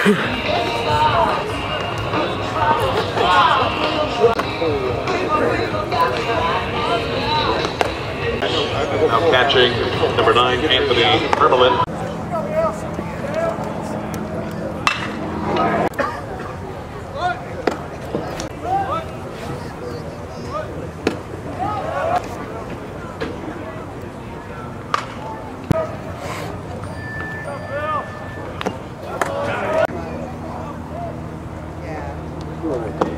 Now catching number nine, Anthony Hermelin. Hey!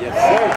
Yes.